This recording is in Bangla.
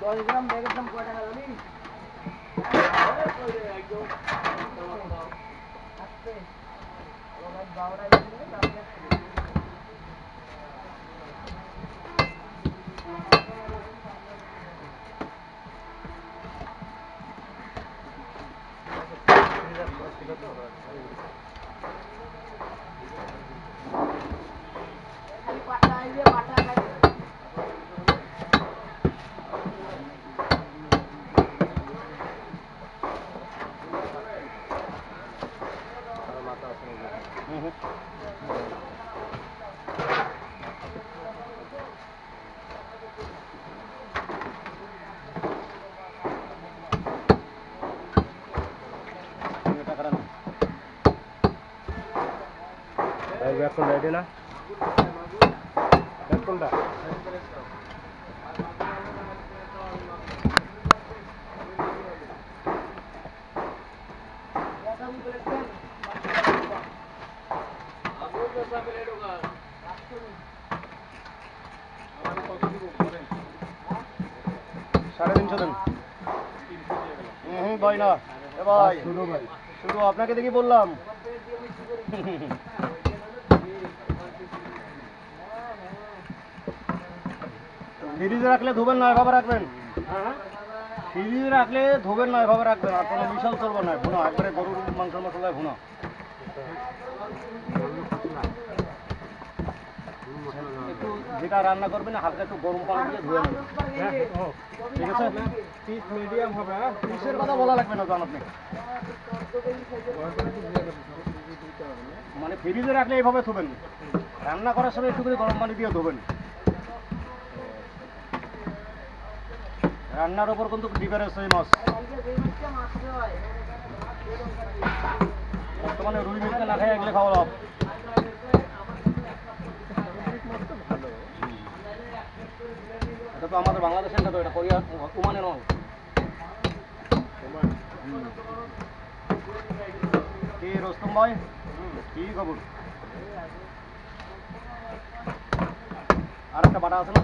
দশ গ্রাম ব্যাগের দাম কয় টাকা জানিস আস্তে। ও ভাই বারোটায় দিলে তারপরে খালি Mm -hmm. వేకుండా అదేనా వేకుండా সাড়ে তিনশো দেন। ভাই না। এ ভাই শুরু ভাই শুরু আপনাকে দেখি বললাম। ফ্রিজে রাখলে ধোবেন না, এভাবে রাখবেন। ফ্রিজে রাখলে ধোবেন না, এভাবে রাখবেন। আর কোনো মিশাল চলবে না ভুনা। একবারে গরুর মাংস মশলায় ভুনা। একটু যেটা রান্না করবেন, হালকা একটু গরম পানি দিয়ে ধুয়ে নেবেন। ঠিক আছে? পিস মিডিয়াম হবে পিসের কথা বলা লাগবে না জান আপনি মানে ফ্রিজে রাখলে এইভাবে ধোবেন। রান্না করার সময় একটু করে গরম পানি দিয়ে ধোবেন। রান্নার ওপর কিন্তু ডিফারেন্স এই মাছ। বর্তমানে রুই মিটকে না খাই এগুলো খাওয়া লাভ এটা তো আমাদের বাংলাদেশের না তো এটা কোরিয়া ওমানের নয়। কি রোস্তম ভাই? কি খবর? আর একটা বাটা আছে না?